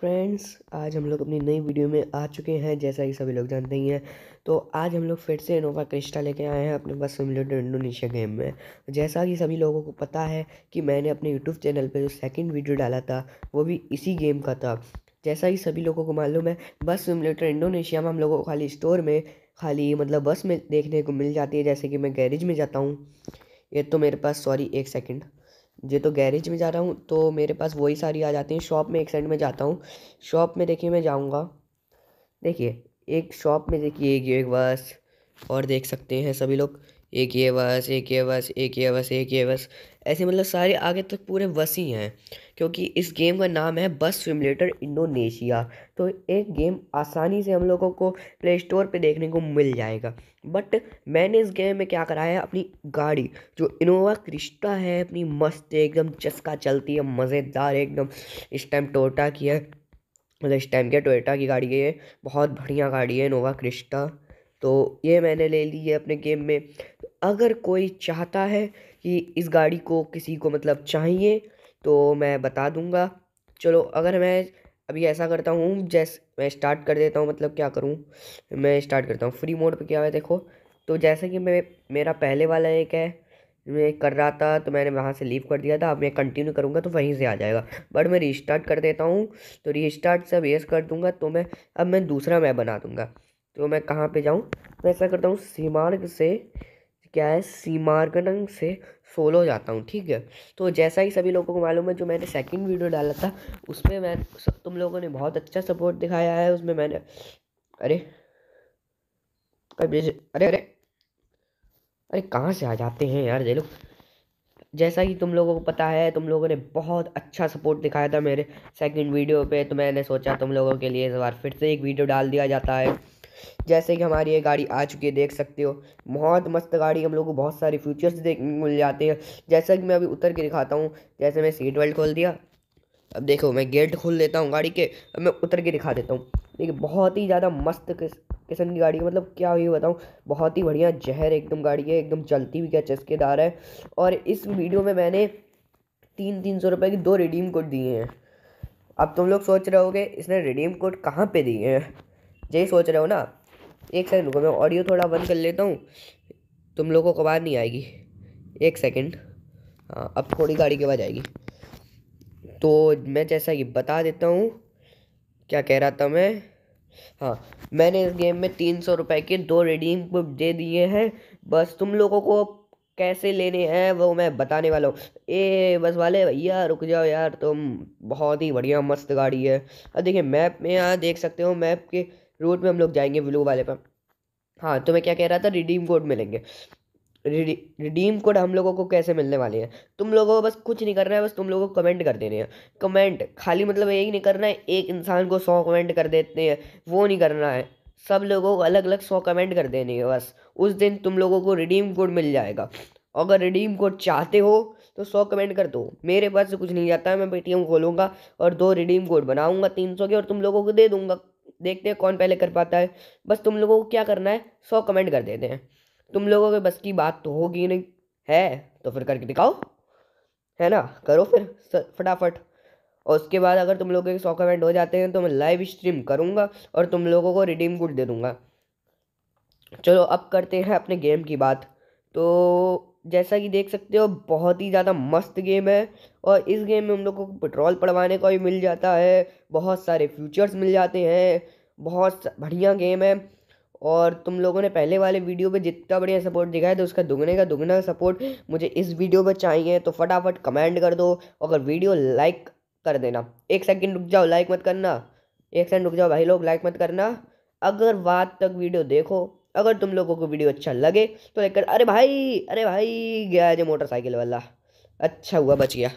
Friends आज हम लोग अपनी नई वीडियो में आ चुके हैं, जैसा कि सभी लोग जानते ही हैं। तो आज हम लोग फिर से इनोवा क्रिस्टा लेके आए हैं अपने बस सिमुलेटर इंडोनेशिया गेम में। जैसा कि सभी लोगों को पता है कि मैंने अपने यूट्यूब चैनल पे जो सेकंड वीडियो डाला था, वो भी इसी गेम का था। जैसा कि सभी लोगों को मालूम है, बस सिमुलेटर इंडोनेशिया में हम लोगों को खाली स्टोर में, खाली मतलब बस में देखने को मिल जाती है, जैसे कि मैं गैरेज में जाता हूँ। ये तो मेरे पास सॉरी एक सेकेंड ये तो गैरेज में जा रहा हूँ तो मेरे पास वही सारी आ जाती हैं। शॉप में एक साइड में जाता हूँ। शॉप में देखिए मैं जाऊँगा। देखिए, एक शॉप में देखिए, एक एक बस और देख सकते हैं सभी लोग। एक ये बस, एक ये बस, एक ये बस, एक ये बस। ऐसे मतलब सारे आगे तक तो पूरे बस ही हैं क्योंकि इस गेम का नाम है बस सिमुलेटर इंडोनेशिया। तो एक गेम आसानी से हम लोगों को प्ले स्टोर पे देखने को मिल जाएगा। बट मैंने इस गेम में क्या कराया है, अपनी गाड़ी, जो इनोवा क्रिस्टा है, अपनी मस्त एकदम चस्का चलती है, मज़ेदार एकदम। इस टाइम टोटा की है मतलब इस टाइम क्या टोयोटा की गाड़ी है, बहुत बढ़िया गाड़ी है इनोवा क्रिस्टा। तो ये मैंने ले ली है अपने गेम में। अगर कोई चाहता है कि इस गाड़ी को किसी को मतलब चाहिए तो मैं बता दूँगा। चलो, अगर मैं अभी ऐसा करता हूँ, जैसे, मैं स्टार्ट कर देता हूँ मतलब क्या करूँ? मैं स्टार्ट करता हूँ। फ्री मोड पे क्या है, देखो। तो जैसे कि मैं, मेरा पहले वाला एक है, मैं कर रहा था तो मैंने वहाँ से लीव कर दिया था, अब मैं कंटिन्यू करूँगा तो वहीं से आ जाएगा। बट मैं रिस्टार्ट कर देता हूँ तो रिस्टार्ट से अब येस कर दूँगा तो मैं, अब मैं दूसरा मैप बना दूँगा। तो मैं कहाँ पे जाऊँ? मैं ऐसा करता हूँ सीमार्ग से क्या है सीमार्गनंग से सोलो जाता हूँ, ठीक है? तो जैसा ही सभी लोगों को मालूम है, जो मैंने सेकंड वीडियो डाला था, उसमें मैं तुम लोगों ने बहुत अच्छा सपोर्ट दिखाया है, उसमें मैंने, अरे अरे अरे अरे अरे, कहाँ से आ जाते हैं यार, ये लोग? जैसा कि तुम लोगों को पता है, तुम लोगों ने बहुत अच्छा सपोर्ट दिखाया था मेरे सेकंड वीडियो पे तो मैंने सोचा तुम लोगों के लिए इस बार फिर से एक वीडियो डाल दिया जाता है। जैसे कि हमारी ये गाड़ी आ चुकी है, देख सकते हो। बहुत मस्त गाड़ी, हम लोग को बहुत सारे फीचर्स देखने मिल जाते हैं। जैसा कि मैं अभी उतर के दिखाता हूँ, जैसे मैं सीट बेल्ट खोल दिया। अब देखो, मैं गेट खोल देता हूँ गाड़ी के, अब मैं उतर के दिखा देता हूँ। देखिए, बहुत ही ज़्यादा मस्त किस्म की गाड़ी है मतलब क्या हुई बताऊँ। बहुत ही बढ़िया जहर एकदम गाड़ी है, एकदम चलती भी क्या चस्केदार है। और इस वीडियो में मैंने तीन तीन सौ रुपये की दो रिडीम कोड दिए हैं। अब तुम लोग सोच रहे होगे, इसने रिडीम कोड कहाँ पे दिए हैं? यही सोच रहे हो ना, एक सेकंड रुको, मैं ऑडियो थोड़ा बंद कर लेता हूँ। तुम लोगों को आवाज़ नहीं आएगी। एक सेकंड हाँ अब थोड़ी गाड़ी की आवाज़ आएगी। तो मैं जैसा कि बता देता हूँ, क्या कह रहा था मैं? हाँ मैंने इस गेम में तीन सौ रुपये के दो रिडीम कोड दे दिए हैं। बस तुम लोगों को कैसे लेने हैं, वो मैं बताने वाला हूँ। ए, बस वाले, भैया, रुक जाओ यार, तुम बहुत ही बढ़िया मस्त गाड़ी है। अब देखिए मैप में यहाँ देख सकते हो मैप के रूट में हम लोग जाएँगे ब्लू वाले पर हाँ तो मैं क्या कह रहा था रिडीम कोड मिलेंगे। रिडीम कोड हम लोगों को कैसे मिलने वाले हैं? तुम लोगों को बस कुछ नहीं करना है, बस तुम लोगों को कमेंट कर देने हैं। कमेंट खाली मतलब यही नहीं करना है, एक इंसान को सौ कमेंट कर देते हैं, वो नहीं करना है। सब लोगों को अलग अलग सौ कमेंट कर देने हैं बस। उस दिन तुम लोगों को रिडीम कोड मिल जाएगा। अगर रिडीम कोड चाहते हो तो सौ कमेंट कर दो। मेरे पास से कुछ नहीं जाता है मैं पेटीएम खोलूँगा और दो रिडीम कोड बनाऊँगा, तीन सौ के, और तुम लोगों को दे दूँगा। देखते हैं कौन पहले कर पाता है। बस तुम लोगों को क्या करना है, सौ कमेंट कर देते हैं। तुम लोगों के बस की बात तो होगी नहीं, है? तो फिर करके दिखाओ, है ना? करो फिर फटाफट। और उसके बाद अगर तुम लोगों के सौ कमेंट हो जाते हैं तो मैं लाइव स्ट्रीम करूँगा और तुम लोगों को रिडीम कोड दे दूँगा। चलो, अब करते हैं अपने गेम की बात। तो जैसा कि देख सकते हो, बहुत ही ज़्यादा मस्त गेम है। और इस गेम में हम लोग को पेट्रोल पड़वाने का भी मिल जाता है, बहुत सारे फ्यूचर्स मिल जाते हैं, बहुत बढ़िया गेम है। और तुम लोगों ने पहले वाले वीडियो पे जितना बढ़िया सपोर्ट दिखाया तो उसका दुगने का दुगना सपोर्ट मुझे इस वीडियो पर चाहिए तो फटाफट कमेंट कर दो अगर वीडियो लाइक कर देना। एक सेकंड रुक जाओ, लाइक मत करना। एक सेकंड रुक जाओ, भाई लोग, लाइक मत करना। अगर बाद तक वीडियो देखो अगर तुम लोगों को वीडियो अच्छा लगे तो लाइक कर, अरे भाई अरे भाई, गया जो मोटरसाइकिल वाला। अच्छा हुआ, बच गया।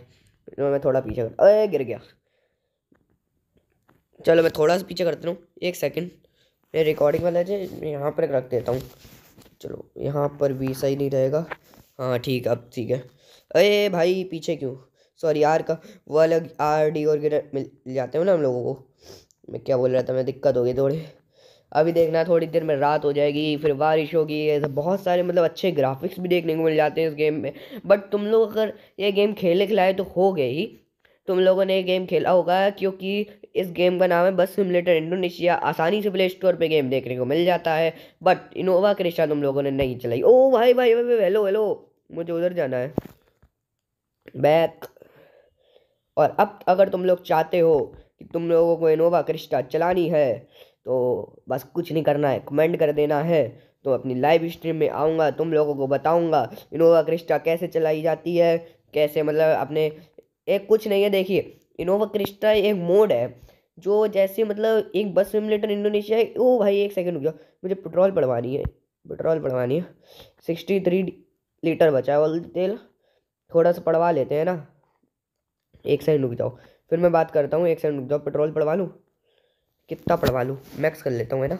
मैं थोड़ा पीछे कर, अरे गिर गया। चलो मैं थोड़ा सा पीछे करता हूँ, एक सेकंड मैं रिकॉर्डिंग वाला जो यहाँ पर रख देता हूँ। चलो, यहाँ पर भी सही नहीं रहेगा। हाँ ठीक, अब ठीक है। अरे भाई, पीछे क्यों? सॉरी यार, का वो अलग आर डी और मिल जाते हो ना हम लोगों को। मैं क्या बोल रहा था, मैं दिक्कत हो गई थोड़ी। अभी देखना थोड़ी देर में रात हो जाएगी, फिर बारिश होगी ऐसे बहुत सारे मतलब अच्छे ग्राफिक्स भी देखने को मिल जाते हैं इस गेम में। बट तुम लोग अगर ये गेम खेले खिलाए तो हो गए ही। तुम लोगों ने ये गेम खेला होगा क्योंकि इस गेम का नाम है बस सिमुलेटर इंडोनेशिया आसानी से प्ले स्टोर पर गेम देखने को मिल जाता है। बट इनोवा क्रिस्टा तुम लोगों ने नहीं चलाई। ओ भाई भाई भाई हेलो हेलो मुझे उधर जाना है। बैक और अब अगर तुम लोग चाहते हो कि तुम लोगों को इनोवा क्रिस्टा चलानी है तो बस कुछ नहीं करना है कमेंट कर देना है। तो अपनी लाइव स्ट्रीम में आऊँगा, तुम लोगों को बताऊँगा, इनोवा क्रिस्टा कैसे चलाई जाती है, कैसे मतलब अपने एक कुछ नहीं है, देखिए, इनोवा क्रिस्टा एक मोड है, जो जैसे मतलब एक बस सिमुलेटर इंडोनेशिया है, ओ भाई, एक सेकंड रुक जाओ, मुझे पेट्रोल पड़वानी है पेट्रोल पड़वानी है सिक्सटी थ्री लीटर बचा है तेल, थोड़ा सा पड़वा लेते हैं ना, एक सेकंड रुक जाओ, फिर मैं बात करता हूँ, एक सेकंड रुक जाओ पेट्रोल पड़वा लूँ? कितना पढ़वा लूँ? मैक्स कर लेता हूँ, है ना?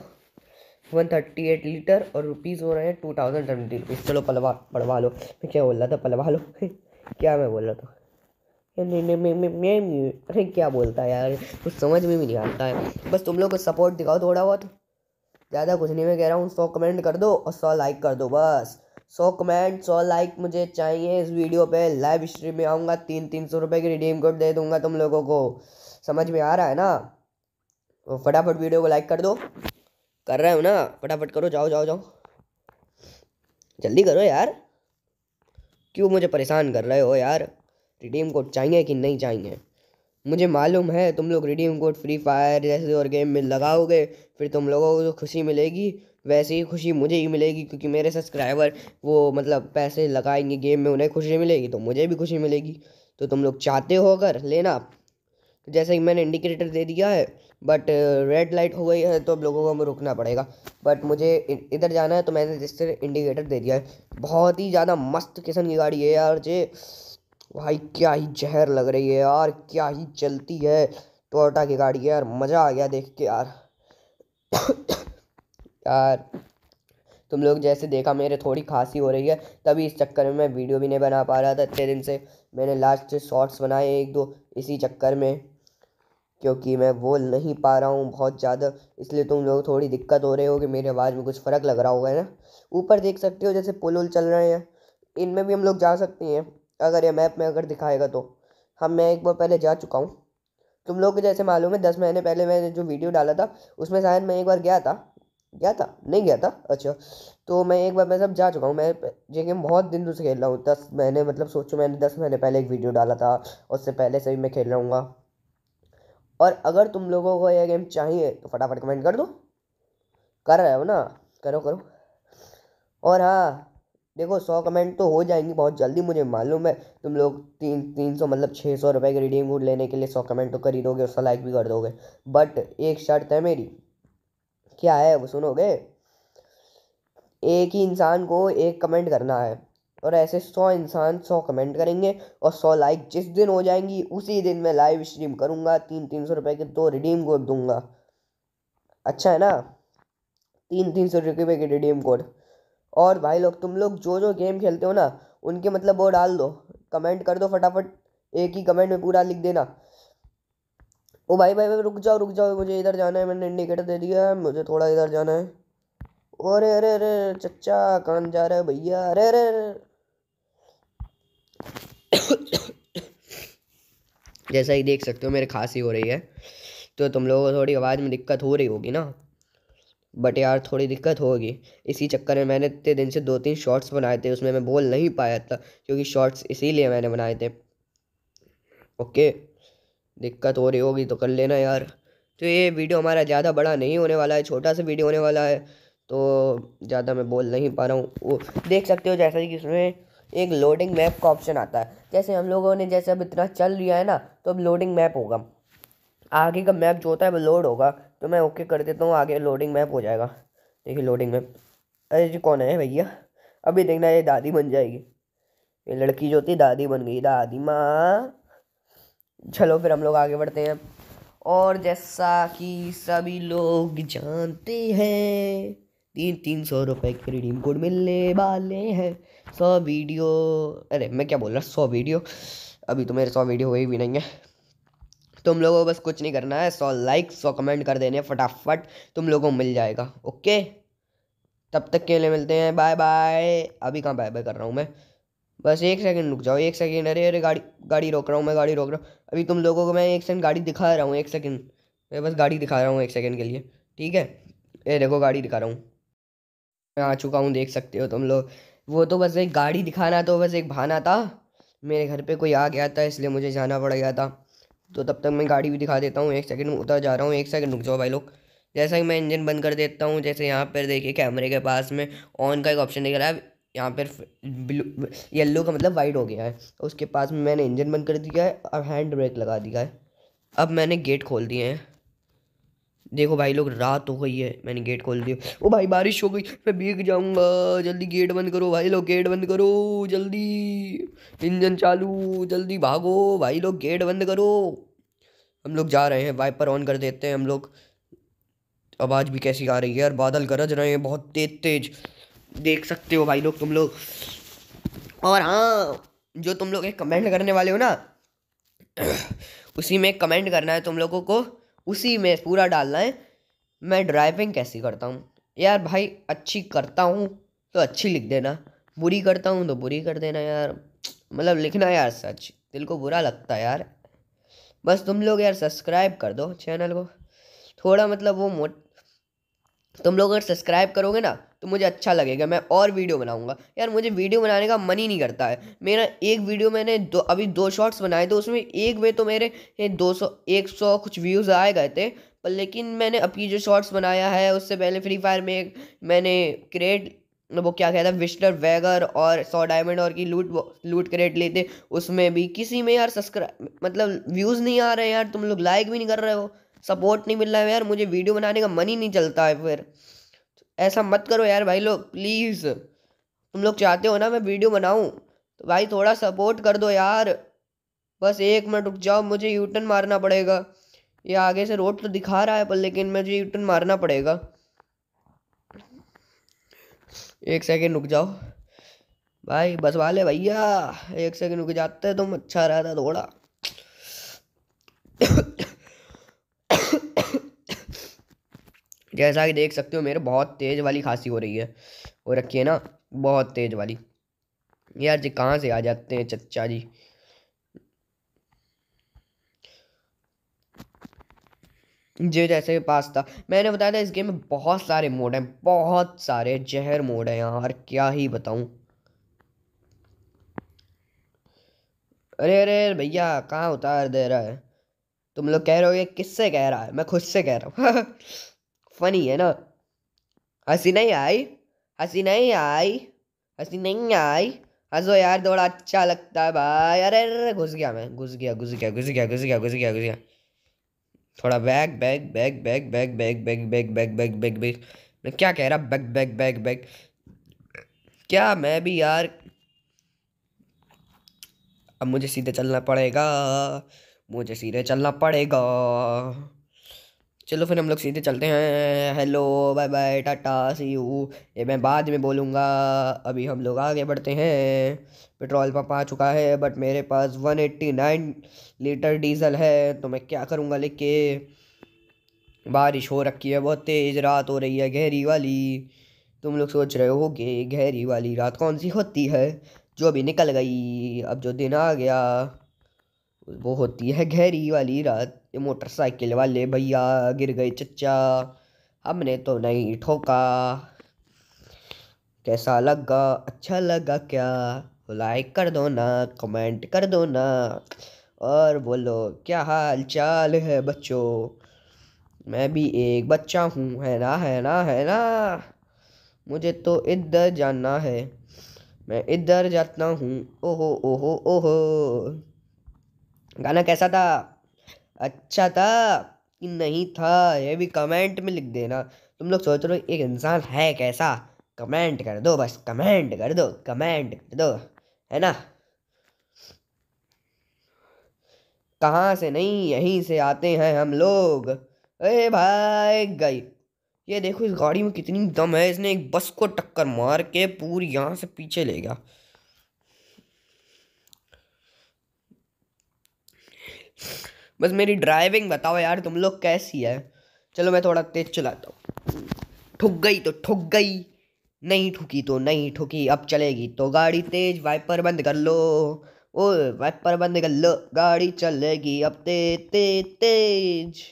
वन थर्टी एट लीटर और रुपीज़ हो रहे हैं टू थाउज़ेंड सेवेंटी रुपीज़ चलो पलवा पढ़वा लो। मैं क्या बोल रहा था? पलवा लो। क्या मैं बोल रहा था? नहीं नहीं, मैं मैं मैं अरे क्या बोलता है यार? कुछ समझ में भी नहीं आता है। बस तुम लोग को सपोर्ट दिखाओ थोड़ा बहुत ज़्यादा कुछ नहीं मैं कह रहा हूँ, सौ कमेंट कर दो और सौ लाइक कर दो, बस। सौ कमेंट सौ लाइक मुझे चाहिए इस वीडियो पे। लाइव स्ट्रीम में आऊँगा, तीन तीन सौ रुपये की रिडीम कोड दे दूँगा तुम लोगों को। समझ में आ रहा है ना? तो फटाफट वीडियो को लाइक कर दो। कर रहे हो ना? फटाफट करो, जाओ जाओ जाओ। जल्दी करो यार। क्यों मुझे परेशान कर रहे हो यार? रिडीम कोड चाहिए कि नहीं चाहिए? मुझे मालूम है तुम लोग रिडीम कोड फ्री फायर जैसे और गेम में लगाओगे, फिर तुम लोगों को जो खुशी मिलेगी। वैसे ही खुशी मुझे ही मिलेगी क्योंकि मेरे सब्सक्राइबर वो मतलब पैसे लगाएँगे गेम में, उन्हें खुशी मिलेगी तो मुझे भी खुशी मिलेगी। तो तुम लोग चाहते हो अगर, लेना। तो जैसे कि मैंने इंडिकेटर दे दिया है बट रेड लाइट हो गई है तो अब लोगों को हमें रुकना पड़ेगा। बट मुझे इधर जाना है तो मैंने जिस तरह इंडिकेटर दे दिया है। बहुत ही ज़्यादा मस्त किस्म की गाड़ी है यार, जे। भाई, क्या ही जहर लग रही है यार, क्या ही चलती है। टोयोटा की गाड़ी है यार, मज़ा आ गया देख के यार। यार, तुम लोग जैसे देखा, मेरे थोड़ी खांसी हो रही है, तभी इस चक्कर में मैं वीडियो भी नहीं बना पा रहा था इतने दिन से। मैंने लास्ट शॉर्ट्स बनाए एक दो, इसी चक्कर में। क्योंकि मैं बोल नहीं पा रहा हूँ बहुत ज़्यादा, इसलिए तुम लोग थोड़ी दिक्कत हो रही होगी मेरी आवाज़ में कुछ फ़र्क लग रहा होगा ना? ऊपर देख सकते हो जैसे पुल उल चल रहे हैं, इनमें भी हम लोग जा सकते हैं, अगर ये मैप में अगर दिखाएगा तो। हम, मैं एक बार पहले जा चुका हूँ। तुम लोग को जैसे मालूम है, दस महीने पहले मैंने जो वीडियो डाला था, उसमें शायद मैं एक बार गया था। गया था? नहीं गया था? अच्छा तो मैं एक बार, मैं सब जा चुका हूँ, मैं ये गेम बहुत दिन से खेल रहा हूँ, दस महीने मतलब सोचो मैंने दस महीने पहले एक वीडियो डाला था, उससे पहले से भी मैं खेल रहा हूँ और अगर तुम लोगों को यह गेम चाहिए तो फटाफट कमेंट कर दो। कर रहे हो ना? करो करो। और हाँ देखो, सौ कमेंट तो हो जाएँगी बहुत जल्दी, मुझे मालूम है। तुम लोग तीन तीन सौ मतलब छः सौ रुपये की रिडीम कोड लेने के लिए सौ कमेंट तो कर ही दोगे, उसका लाइक भी कर दोगे। बट एक शर्त है मेरी। क्या है, वो सुनोगे? एक ही इंसान को एक कमेंट करना है। और ऐसे सौ इंसान सौ कमेंट करेंगे और सौ लाइक जिस दिन हो जाएँगी, उसी दिन मैं लाइव स्ट्रीम करूँगा। तीन तीन सौ रुपये के दो रिडीम कोड दूँगा। अच्छा है ना? तीन तीन सौ रुपये के रिडीम कोड और भाई लोग, तुम लोग जो जो गेम खेलते हो ना, उनके मतलब वो डाल दो। कमेंट कर दो फटाफट। एक ही कमेंट में पूरा लिख देना। ओ भाई भाई भाई, रुक जाओ रुक जाओ। मुझे इधर जाना है। मैंने इंडिकेटर दे दिया है। मुझे थोड़ा इधर जाना है। अरे अरे अरे चचा कहाँ जा रहा है भैया। अरे अरे अरे। जैसा ही देख सकते हो, मेरे खांसी हो रही है। तो तुम लोगों को थोड़ी आवाज़ में दिक्कत हो रही होगी ना? बट यार, थोड़ी दिक्कत होगी। इसी चक्कर में मैंने इतने दिन से दो तीन शॉर्ट्स बनाए थे, उसमें मैं बोल नहीं पाया था, क्योंकि शॉर्ट्स इसीलिए मैंने बनाए थे। ओके दिक्कत हो रही होगी तो कर लेना यार। तो ये वीडियो हमारा ज़्यादा बड़ा नहीं होने वाला है, छोटा सा वीडियो होने वाला है तो ज़्यादा मैं बोल नहीं पा रहा हूँ। वो देख सकते हो जैसा कि इसमें एक लोडिंग मैप का ऑप्शन आता है। जैसे हम लोगों ने, जैसे अब इतना चल लिया है ना तो अब लोडिंग मैप होगा। आगे का मैप जो होता है, वो लोड होगा। तो मैं ओके कर देता हूँ, आगे लोडिंग मैप हो जाएगा। देखिए लोडिंग मैप अरे जी, कौन है भैया? अभी देखना, ये दादी बन जाएगी। ये लड़की जो थी दादी बन गई। दादी माँ। चलो फिर हम लोग आगे बढ़ते हैं। और जैसा कि सभी लोग जानते हैं तीन तीन सौ रुपये के रिडीम कोड मिलने वाले हैं। सौ वीडियो, अरे मैं क्या बोल रहा सौ वीडियो? अभी तो मेरे सौ वीडियो हुई भी नहीं है। तुम लोगों को बस कुछ नहीं करना है, सौ लाइक, सौ कमेंट कर देने फटाफट, तुम लोगों को मिल जाएगा, ओके? तब तक के लिए मिलते हैं, बाय बाय। अभी कहाँ बाय बाय कर रहा हूँ मैं? बस एक सेकंड रुक जाओ, एक सेकंड, अरे अरे गाड़ी गाड़ी रोक रहा हूँ मैं, गाड़ी रोक रहा हूँ। अभी तुम लोगों को मैं एक सेकंड गाड़ी दिखा रहा हूँ, एक सेकंड। मैं बस गाड़ी दिखा रहा हूँ एक सेकंड के लिए, ठीक है? ये देखो गाड़ी दिखा रहा हूँ। मैं आ चुका हूँ, देख सकते हो तुम लोग। वो तो बस एक गाड़ी दिखाना तो बस एक बहाना था। मेरे घर पे कोई आ गया था, इसलिए मुझे जाना पड़ गया था। तो तब तक मैं गाड़ी भी दिखा देता हूँ, एक सेकंड उतर जा रहा हूँ, एक सेकंड रुक जाओ भाई लोग। जैसा कि मैं इंजन बंद कर देता हूँ, जैसे यहाँ पर देखिए कैमरे के पास में ऑन का एक ऑप्शन दिख रहा है। यहाँ पर ब्लू येल्लो का मतलब वाइट हो गया है। उसके पास में मैंने इंजन बंद कर दिया है और हैंड ब्रेक लगा दिया है। अब मैंने गेट खोल दिए हैं। देखो भाई लोग, रात हो गई है, मैंने गेट खोल दिया। ओ भाई बारिश हो गई, मैं भीग जाऊँगा। जल्दी गेट बंद करो भाई लोग गेट बंद करो, जल्दी। इंजन चालू, जल्दी भागो, भाई लोग गेट बंद करो। हम लोग जा रहे हैं वाइपर ऑन कर देते हैं हम लोग। आवाज़ भी कैसी आ रही है यार, बादल गरज रहे हैं, बहुत तेज तेज देख सकते हो भाई लोग तुम लोग। और हाँ जो तुम लोग एक कमेंट करने वाले हो ना, उसी में कमेंट करना है तुम लोगों को। उसी में पूरा डालना है। मैं ड्राइविंग कैसी करता हूँ? यार भाई, अच्छी करता हूँ तो अच्छी लिख देना। बुरी करता हूँ तो बुरी कर देना यार। मतलब लिखना यार सच। दिल को बुरा लगता है यार। बस तुम लोग यार सब्सक्राइब कर दो चैनल को। थोड़ा मतलब वो मोट तुम लोग अगर सब्सक्राइब करोगे ना तो मुझे अच्छा लगेगा, मैं और वीडियो बनाऊँगा। यार मुझे वीडियो बनाने का मन ही नहीं करता है। मेरा एक वीडियो मैंने दो, अभी दो शॉर्ट्स बनाए थे, उसमें एक में तो मेरे दो सौ, एक सौ कुछ व्यूज़ आए गए थे, पर लेकिन मैंने अभी जो शॉर्ट्स बनाया है, उससे पहले फ्री फायर में मैंने क्रिएट वो क्या कहता है विस्टर वैगर और सौ डायमंड और की लूट लूट क्रेट लेते उसमें भी किसी में यार सब्सक्राइब मतलब व्यूज़ नहीं आ रहे यार, तुम लोग लाइक भी नहीं कर रहे हो सपोर्ट नहीं मिल रहा है यार, मुझे वीडियो बनाने का मन ही नहीं चलता है फिर। ऐसा मत करो यार भाई लोग प्लीज़ तुम लोग चाहते हो ना मैं वीडियो बनाऊँ? तो भाई थोड़ा सपोर्ट कर दो यार। बस एक मिनट रुक जाओ, मुझे यूटर्न मारना पड़ेगा। ये आगे से रोड तो दिखा रहा है, पर लेकिन मुझे यूटर्न मारना पड़ेगा। एक सेकेंड रुक जाओ। भाई बस वाले भैया, एक सेकेंड रुक जाते तुम अच्छा रहता थोड़ा। जैसा कि देख सकते हो, मेरे बहुत तेज़ वाली खांसी हो रही है। वो रखी है ना, बहुत तेज़ वाली। यार जी, कहाँ से आ जाते हैं चचा जी? जो जैसे पास्ता। मैंने बताया था इस गेम में बहुत सारे मोड हैं, बहुत सारे जहर मोड हैं यार क्या ही बताऊँ। अरे अरे भैया, कहाँ उतार दे रहा है? तुम लोग कह रहे हो ये किससे कह रहा है? मैं खुद से कह रहा हूँ। फनी है ना हँसी नहीं आई हँसी नहीं आई हँसी नहीं आई हंसो यार थोड़ा अच्छा लगता है भाई अरे अरे घुस गया मैं घुस गया घुस गया घुस गया घुस गया घुस गया घुस गया थोड़ा bag bag bag bag bag bag bag bag bag bag bag bag मैं क्या कह रहा बैग बैग बैग बैग क्या मैं भी यार अब मुझे सीधे चलना पड़ेगा मुझे सीधे चलना पड़ेगा चलो फिर हम लोग सीधे चलते हैं। Hello bye bye tata see you ये मैं बाद में बोलूँगा। अभी हम लोग आगे बढ़ते हैं। पेट्रोल पंप आ चुका है बट मेरे पास one eighty nine litre diesel है तो मैं क्या करूँगा लेके बारिश हो रखी है, बहुत तेज़ रात हो रही है, गहरी वाली। तुम लोग सोच रहे होगे, गहरी वाली रात कौन सी होती है? जो अभी निकल गई, अब जो दिन आ गया। वो होती है गहरी वाली रात। ये मोटरसाइकिल वाले भैया गिर गए चच्चा, हमने तो नहीं ठोका। कैसा लगा? अच्छा लगा क्या? लाइक कर दो ना, कमेंट कर दो ना। और बोलो, क्या हाल चाल है बच्चों? मैं भी एक बच्चा हूँ, है ना है ना है ना? मुझे तो इधर जाना है। मैं इधर जाता हूँ। ओहो ओहो ओहो। गाना कैसा था? अच्छा था कि नहीं था? ये भी कमेंट में लिख देना। तुम लोग सोच रहे हो, एक इंसान है कैसा? कमेंट कर दो बस कमेंट कर दो कमेंट कर दो, है ना? कहाँ से नहीं, यहीं से आते हैं हम लोग। अरे भाई, गई। ये देखो, इस गाड़ी में कितनी दम है, इसने एक बस को टक्कर मार के पूरी यहाँ से पीछे ले गया। बस मेरी ड्राइविंग बताओ यार, तुम लोग कैसी है? चलो मैं थोड़ा तेज चलाता हूँ। ठुक गई तो ठुक गई, नहीं ठुकी तो नहीं ठुकी, अब चलेगी तो गाड़ी तेज वाइपर बंद कर लो। ओ वाइपर बंद कर लो, गाड़ी चलेगी अब तेज। तेज तेज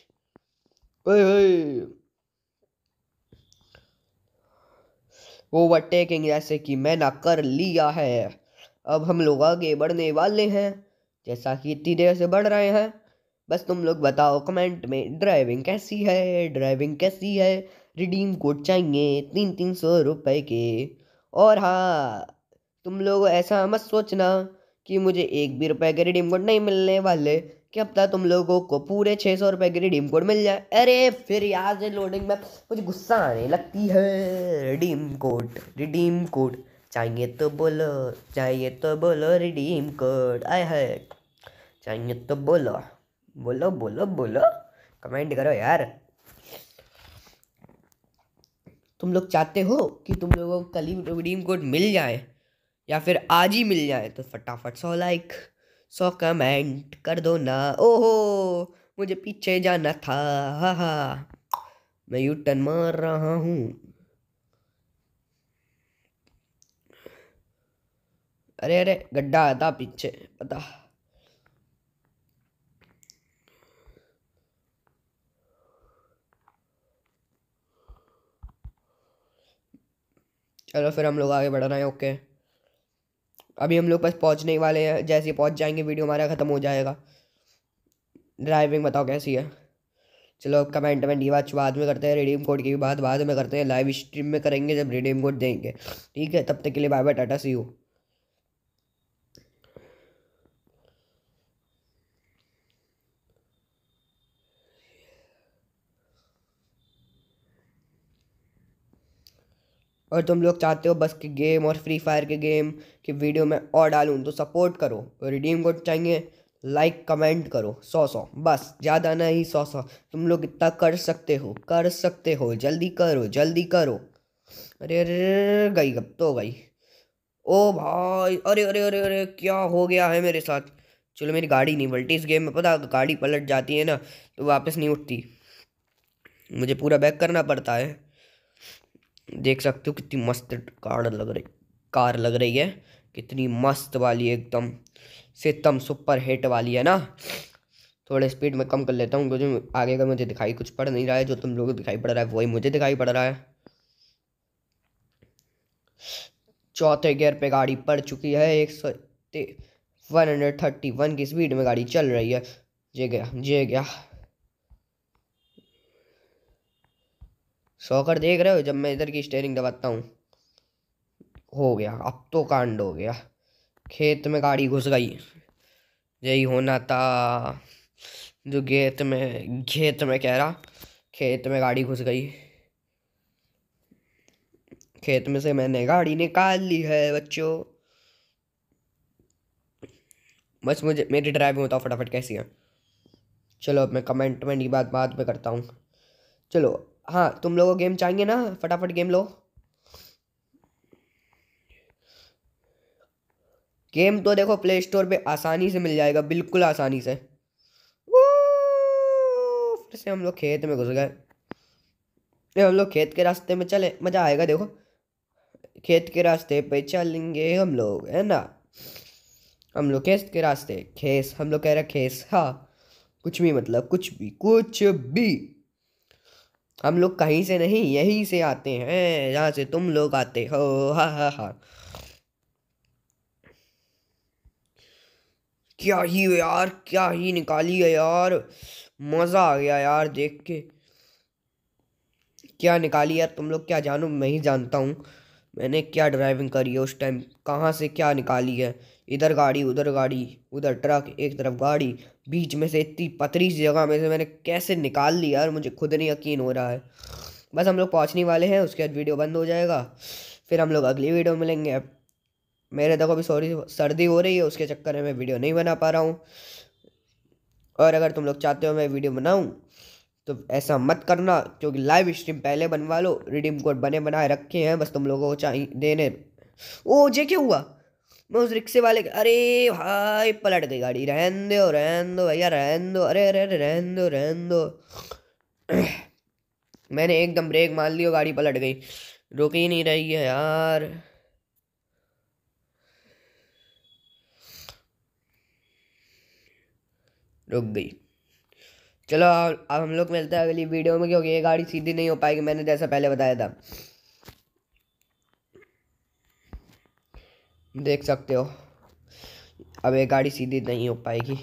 ओवरटेकिंग जैसे कि मैंने कर लिया है। अब हम लोग आगे बढ़ने वाले हैं, जैसा कि इतनी देर से बढ़ रहे हैं। बस तुम लोग बताओ कमेंट में ड्राइविंग कैसी है? ड्राइविंग कैसी है? रिडीम कोड चाहिए तीन तीन सौ रुपए के। और हाँ तुम लोग ऐसा मत सोचना कि मुझे एक भी रुपए के रिडीम कोड नहीं मिलने वाले। क्या पता तुम लोगों को पूरे छः सौ रुपये की रिडीम कोड मिल जाए। अरे फिर यार से लोडिंग में मुझे गुस्सा आने लगती है। रिडीम कोड रिडीम कोड चाहिए तो बोलो, चाहिए तो बोलो रिडीम कोड आए है चाहिए तो बोलो। बोलो बोलो बोलो। कमेंट करो यार। तुम लोग चाहते हो कि तुम लोगों को कल ही रिडीम कोड मिल जाए, या फिर आज ही मिल जाए तो फटाफट सौ लाइक सौ कमेंट कर दो ना। ओहो, मुझे पीछे जाना था। हा हा। मैं यू टर्न मार रहा हूँ। अरे अरे, गड्ढा आता पीछे, पता। चलो फिर हम लोग आगे बढ़ रहे हैं ओके अभी हम लोग बस पहुँचने ही वाले हैं, जैसे पहुँच जाएँगे वीडियो हमारा ख़त्म हो जाएगा. ड्राइविंग बताओ कैसी है? चलो कमेंट में ये बात बाद में करते हैं रिडीम कोड की बात बाद में करते हैं लाइव स्ट्रीम में करेंगे, जब रिडीम कोड देंगे. ठीक है, तब तक के लिए bye bye tata see you और तुम लोग चाहते हो बस के गेम और फ्री फायर के गेम की वीडियो में और डालूँ तो सपोर्ट करो। रिडीम कोड चाहिए लाइक कमेंट करो, सौ सौ। बस, ज़्यादा नहीं, सौ सौ। तुम लोग इतना कर सकते हो, कर सकते हो। जल्दी करो जल्दी करो। अरे अरे गई, गप तो गई। ओ भाई, अरे अरे अरे अरे, क्या हो गया है मेरे साथ? चलो, मेरी गाड़ी नहीं पलटी इस गेम में पता, गाड़ी पलट जाती है ना तो वापस नहीं उठती। मुझे पूरा बैक करना पड़ता है। देख सकते हो कितनी मस्त कार लग रही, कार लग रही है, कितनी मस्त वाली एकदम से एकदम सुपर हिट वाली है ना। थोड़े स्पीड में कम कर लेता हूँ क्योंकि आगे का मुझे दिखाई कुछ पड़ नहीं रहा है, जो तुम लोगों को दिखाई पड़ रहा है, वही मुझे दिखाई पड़ रहा है। चौथे गियर पे गाड़ी पड़ चुकी है, एक सौ वन हंड्रेड थर्टी वन की स्पीड में गाड़ी चल रही है जे गया जे गया। शॉकर देख रहे हो जब मैं इधर की स्टेयरिंग दबाता हूँ? हो गया, अब तो कांड हो गया। खेत में गाड़ी घुस गई। यही होना था। जो खेत में खेत में कह रहा, खेत में गाड़ी घुस गई। खेत में से मैंने गाड़ी निकाल ली है, बच्चों। बस मुझे, मेरी ड्राइविंग बताओ फटाफट कैसी है। चलो अब मैं कमेंट में नहीं बात बात में करता हूँ। चलो हाँ तुम लोगों गेम चाहिए ना? फटाफट गेम लो। गेम तो देखो प्ले स्टोर पे आसानी से मिल जाएगा, बिल्कुल आसानी से। फिर से हम लोग खेत में घुस गए। हम लोग खेत के रास्ते में चले, मज़ा आएगा देखो। खेत के रास्ते पे चलेंगे हम लोग, है ना? हम लोग खेत के रास्ते, खेस, हम लोग कह रहे खेस हाँ। कुछ भी मतलब कुछ भी कुछ भी। हम लोग कहीं से नहीं, यहीं से आते हैं, जहाँ से तुम लोग आते हो। हा हा हा। क्या ही यार, क्या ही निकाली है यार। मज़ा आ गया यार देख के। क्या निकाली यार, तुम लोग क्या जानो, मैं ही जानता हूँ। मैंने क्या ड्राइविंग करी है उस टाइम कहाँ से क्या निकाली है? इधर गाड़ी, उधर गाड़ी, उधर ट्रक, एक तरफ़ गाड़ी। बीच में से इतनी पतरी सी जगह में से मैंने कैसे निकाल लिया यार? मुझे खुद नहीं यकीन हो रहा है। बस हम लोग पहुँचने वाले हैं, उसके बाद वीडियो बंद हो जाएगा। फिर हम लोग अगली वीडियो मिलेंगे। मेरे देखो अभी सॉरी, सर्दी हो रही है, उसके चक्कर में मैं वीडियो नहीं बना पा रहा हूँ। और अगर तुम लोग चाहते हो मैं वीडियो बनाऊँ तो ऐसा मत करना, क्योंकि लाइव स्ट्रीम पहले बनवा लो रिडीम कोड बने बनाए रखे हैं, बस तुम लोगों को चाहिए देने। ओ जे क्या हुआ? मैं उस रिक्शे वाले अरे भाई, पलट गई गाड़ी। रहन दो रहन दो भैया, रहन दो। अरे अरे रहन दो रहन दो। मैंने एकदम ब्रेक मार ली और गाड़ी पलट गई। रुक ही नहीं रही है यार। रुक गई। चलो, अब हम लोग मिलते हैं अगली वीडियो में, क्योंकि ये गाड़ी सीधी नहीं हो पाएगी, मैंने जैसा पहले बताया था। देख सकते हो। अब ये गाड़ी सीधी नहीं हो पाएगी।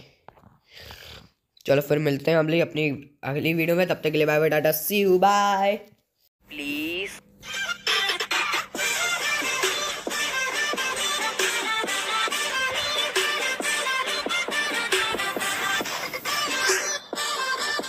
चलो फिर मिलते हैं हम लोग अपनी अगली वीडियो में। तब तक के लिए bye bye tata see you bye please